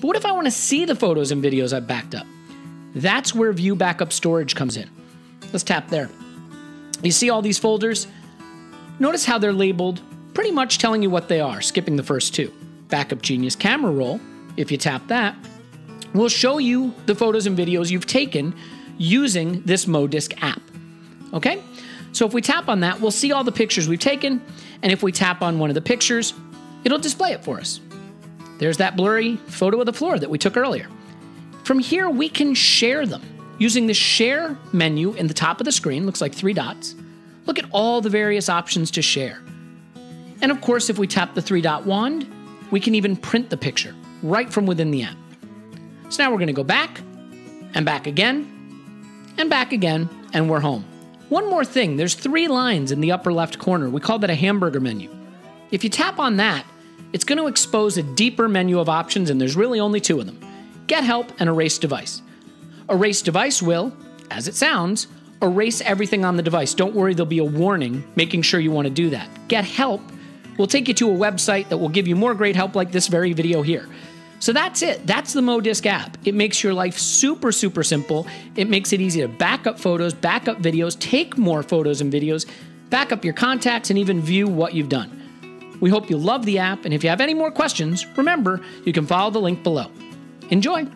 But what if I want to see the photos and videos I've backed up? That's where View Backup Storage comes in. Let's tap there. You see all these folders? Notice how they're labeled, pretty much telling you what they are, skipping the first two. Backup Genius Camera Roll, if you tap that, will show you the photos and videos you've taken using this Modisk app. Okay? So if we tap on that, we'll see all the pictures we've taken, and if we tap on one of the pictures, it'll display it for us. There's that blurry photo of the floor that we took earlier. From here, we can share them using the share menu in the top of the screen, looks like three dots. Look at all the various options to share. And of course, if we tap the three dot wand, we can even print the picture right from within the app. So now we're going to go back and back again and back again, and we're home. One more thing there's three lines in the upper left corner. We call that a hamburger menu. If you tap on that, it's going to expose a deeper menu of options, and there's really only two of them Get Help and Erase Device. Erase Device will, as it sounds, erase everything on the device. Don't worry, there'll be a warning making sure you want to do that. Get Help will take you to a website that will give you more great help like this very video here. So that's it. That's the Modisk app. It makes your life super, super simple. It makes it easy to back up photos, back up videos, take more photos and videos, back up your contacts, and even view what you've done. We hope you love the app, and if you have any more questions, remember you can follow the link below. Enjoy!